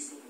easily.